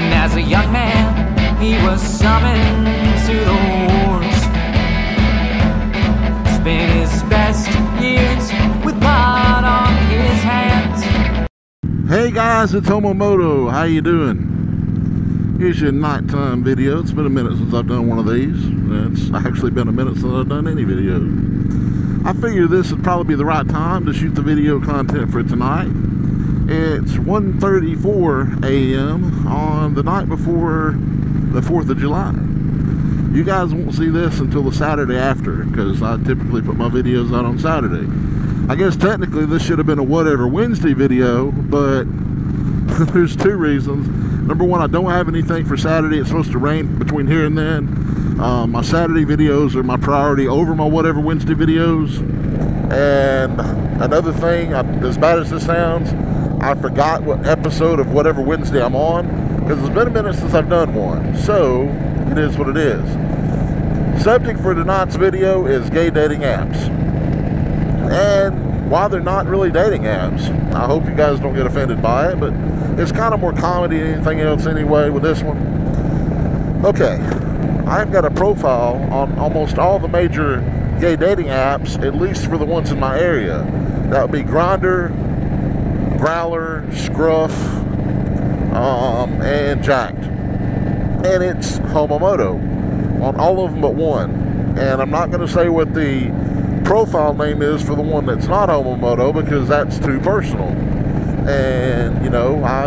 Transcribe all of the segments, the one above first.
And as a young man, he was summoned to the wars. Spent his best years with blood on his hands. Hey guys, it's Homomoto. How you doing? Here's your nighttime video. It's been a minute since I've done one of these. It's actually been a minute since I've done any video. I figure this would probably be the right time to shoot the video content for tonight. It's 1.34 a.m. on the night before the 4th of July. You guys won't see this until the Saturday after because I typically put my videos out on Saturday. I guess technically this should have been a whatever Wednesday video, but there's two reasons. Number one, I don't have anything for Saturday. It's supposed to rain between here and then. Um, my Saturday videos are my priority over my whatever Wednesday videos. And another thing, I, as bad as this sounds, I forgot what episode of whatever Wednesday I'm on because it's been a minute since I've done one. So it is what it is. Subject for tonight's video is gay dating apps. And while they're not really dating apps, I hope you guys don't get offended by it, but it's kind of more comedy than anything else anyway with this one. Okay, I've got a profile on almost all the major gay dating apps, at least for the ones in my area. That would be Grindr, Growlr, Scruff, um, and Jacked. And it's Homomoto on all of them but one. And I'm not going to say what the profile name is for the one that's not Homomoto because that's too personal. And, you know, I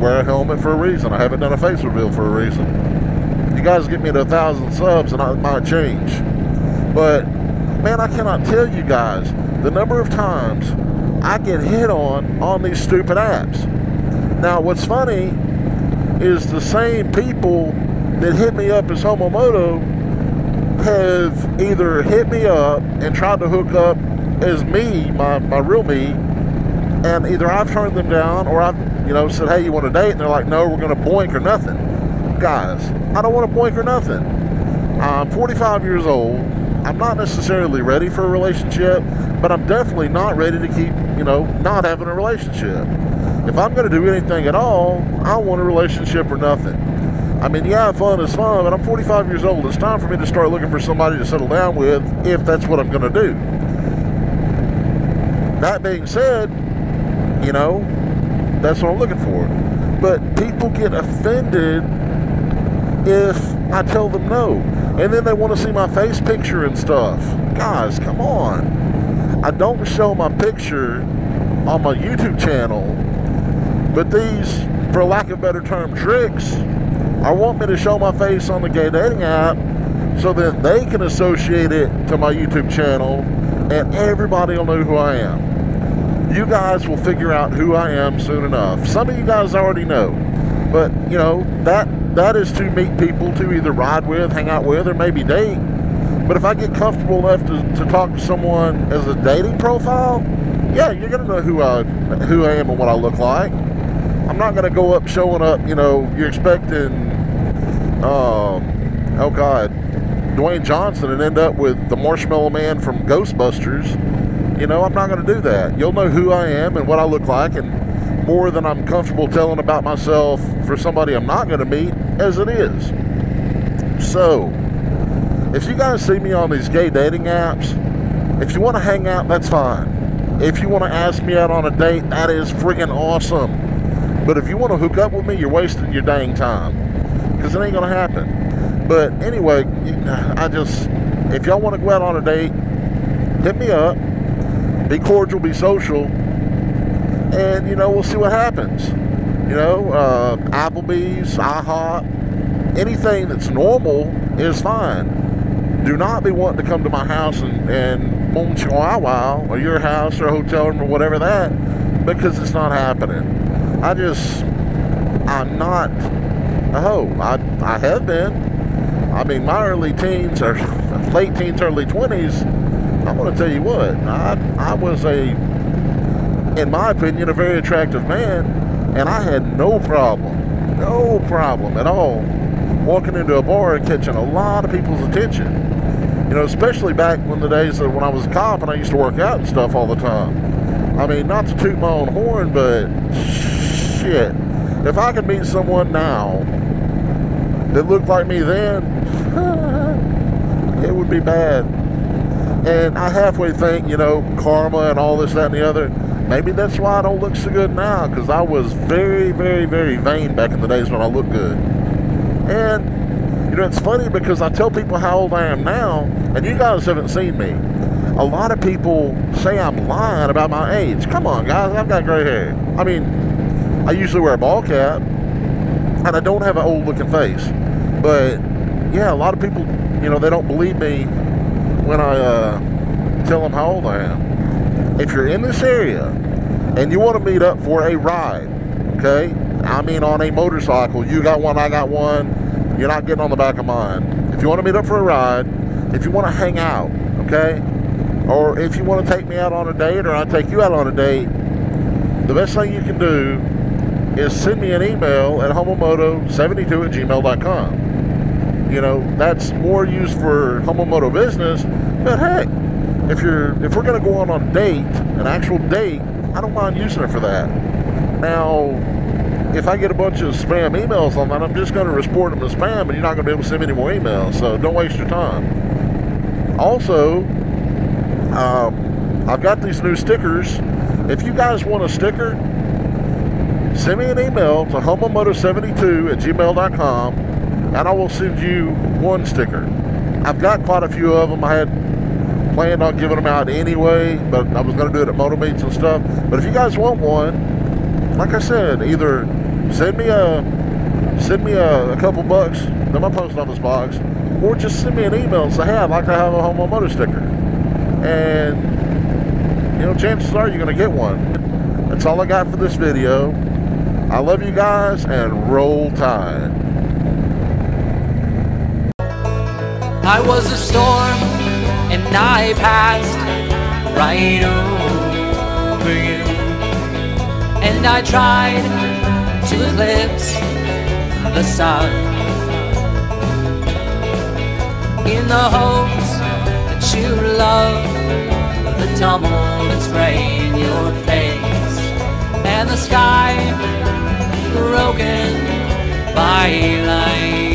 wear a helmet for a reason. I haven't done a face reveal for a reason. You guys get me to a thousand subs and I might change. But, man, I cannot tell you guys the number of times I get hit on on these stupid apps. Now, what's funny is the same people that hit me up as Homomoto have either hit me up and tried to hook up as me, my, my real me, and either I've turned them down or I've, you know, said, hey, you want to date? And they're like, no, we're going to boink or nothing. Guys, I don't want to boink or nothing. I'm 45 years old. I'm not necessarily ready for a relationship, but I'm definitely not ready to keep, you know, not having a relationship. If I'm going to do anything at all, I want a relationship or nothing. I mean, yeah, fun is fun, but I'm 45 years old. It's time for me to start looking for somebody to settle down with if that's what I'm going to do. That being said, you know, that's what I'm looking for. But people get offended if I tell them no. And then they want to see my face picture and stuff. Guys, come on. I don't show my picture on my YouTube channel, but these, for lack of better term, tricks, I want me to show my face on the gay dating app so that they can associate it to my YouTube channel and everybody will know who I am. You guys will figure out who I am soon enough. Some of you guys already know. But, you know, that that is to meet people to either ride with, hang out with, or maybe date. But if I get comfortable enough to, to talk to someone as a dating profile, yeah, you're gonna know who I who I am and what I look like. I'm not gonna go up showing up, you know, you're expecting um oh god, Dwayne Johnson and end up with the marshmallow man from Ghostbusters. You know, I'm not gonna do that. You'll know who I am and what I look like and more than I'm comfortable telling about myself for somebody I'm not going to meet as it is. So, if you guys see me on these gay dating apps, if you want to hang out, that's fine. If you want to ask me out on a date, that is friggin' awesome. But if you want to hook up with me, you're wasting your dang time. Because it ain't going to happen. But anyway, I just, if y'all want to go out on a date, hit me up. Be cordial, be social and you know we'll see what happens. You know, uh, Applebee's, IHOP, anything that's normal is fine. Do not be wanting to come to my house and and wow wow or your house or hotel room or whatever that because it's not happening. I just I'm not a hoe. I I have been. I mean, my early teens or late teens, early twenties. I'm going to tell you what. I I was a in my opinion, a very attractive man, and I had no problem, no problem at all walking into a bar and catching a lot of people's attention. You know, especially back when the days of when I was a cop and I used to work out and stuff all the time. I mean, not to toot my own horn, but shit. if I could meet someone now that looked like me then, it would be bad. And I halfway think, you know, karma and all this, that, and the other. Maybe that's why I don't look so good now, because I was very, very, very vain back in the days when I looked good. And, you know, it's funny because I tell people how old I am now, and you guys haven't seen me. A lot of people say I'm lying about my age. Come on, guys, I've got gray hair. I mean, I usually wear a ball cap, and I don't have an old looking face. But, yeah, a lot of people, you know, they don't believe me when I uh, tell them how old I am. If you're in this area and you want to meet up for a ride, okay? I mean, on a motorcycle, you got one, I got one. You're not getting on the back of mine. If you want to meet up for a ride, if you want to hang out, okay? Or if you want to take me out on a date or I take you out on a date, the best thing you can do is send me an email at homomoto72 at gmail.com. You know, that's more used for homomoto business, but hey, if you're if we're gonna go on a date, an actual date, I don't mind using it for that. Now, if I get a bunch of spam emails on that, I'm just gonna report them as spam and you're not gonna be able to send me any more emails, so don't waste your time. Also, um, I've got these new stickers. If you guys want a sticker, send me an email to homomoto72 at gmail.com and I will send you one sticker. I've got quite a few of them. I had planned on giving them out anyway, but I was going to do it at moto meets and stuff. But if you guys want one, like I said, either send me a send me a, a couple bucks to my post office box, or just send me an email and say, hey, I'd like to have a Homomoto sticker. And, you know, chances are you're going to get one. That's all I got for this video. I love you guys and roll tide. I was a storm I passed right over you. And I tried to eclipse the sun. In the hopes that you love the tumble and spray in your face. And the sky broken by you